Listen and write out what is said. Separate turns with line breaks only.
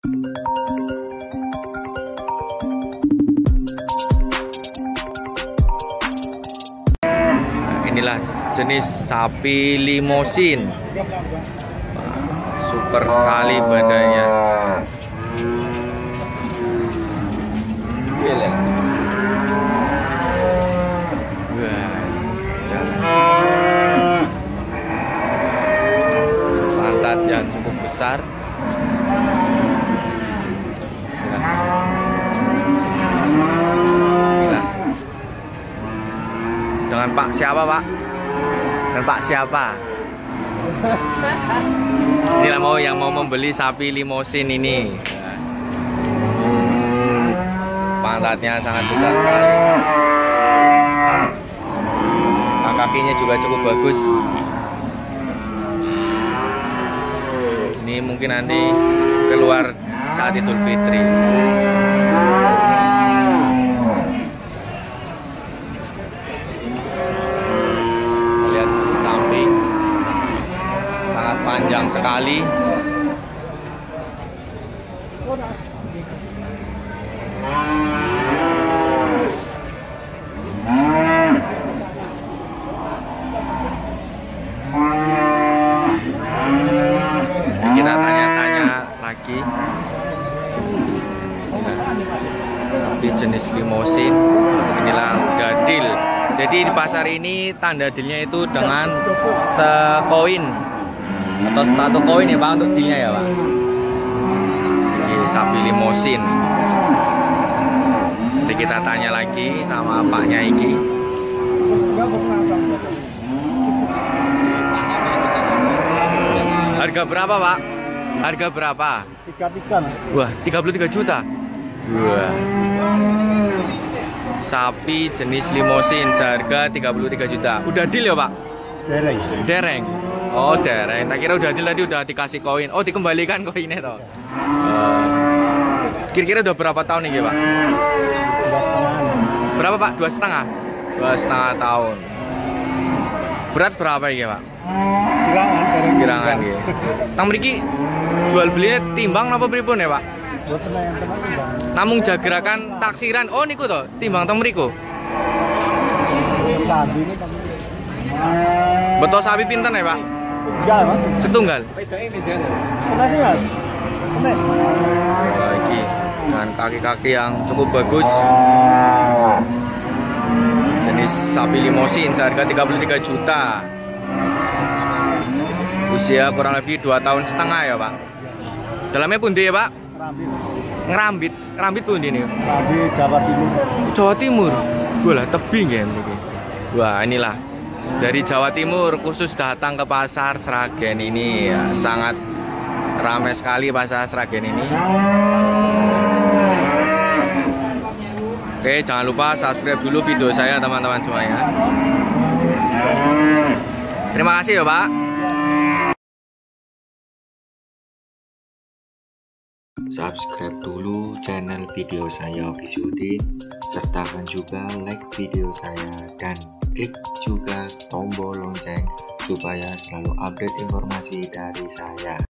inilah jenis sapi limosin. Super sekali badannya. Wah, jalan. pantat yang cukup besar dengan Pak siapa Pak? Dan Pak siapa? Inilah mau yang mau membeli sapi limosin ini. Pantatnya sangat besar sekali. Nah, kakinya juga cukup bagus. Ini mungkin nanti keluar saat Idul Fitri. Panjang sekali. Kita tanya-tanya lagi. Sapi jenis limosin inilah gadil. Jadi di pasar ini tanda dealnya itu dengan sekoin atau satu koin ya pak untuk dealnya ya pak ini sapi limosin jadi kita tanya lagi sama paknya iki harga berapa pak? harga berapa?
tiga tiga
Wah, 33 juta. Wah. Sapi jenis limosin seharga 33 juta. Udah deal ya, Pak?
dereng
Dereng. Oh, dereng. Tak kira udah deal tadi udah dikasih koin. Oh, dikembalikan koinnya toh. Oh. Kira-kira udah berapa tahun nih, Pak?
dua setengah
Berapa, Pak? Dua setengah? Dua setengah tahun. Berat berapa ya, Pak?
kirangan
Kirangan ya. Tang mriki jual belinya timbang apa pripun ya, Pak? Namung jagerakan taksiran. Oh niku to, timbang teng mriku.
tadi ini teman
Betul sapi pinten ya, Pak?
Enggak mas
Setunggal.
sih mas kena
Wah, iki dengan kaki-kaki yang cukup bagus. Jenis sapi limosin seharga 33 juta. Usia kurang lebih 2 tahun setengah ya, Pak. Dalamnya pundi ya, Pak?
rambi
Ngerambit. Ngerambit pundi nih?
Jawa Timur
Jawa Timur. Gue lah tebing ya ini. Wah inilah dari Jawa Timur khusus datang ke pasar Sragen ini ya, sangat ramai sekali pasar Sragen ini. Oke jangan lupa subscribe dulu video saya teman-teman semuanya. Terima kasih ya Pak.
subscribe dulu channel video saya Oki Sudin sertakan juga like video saya dan klik juga tombol lonceng supaya selalu update informasi dari saya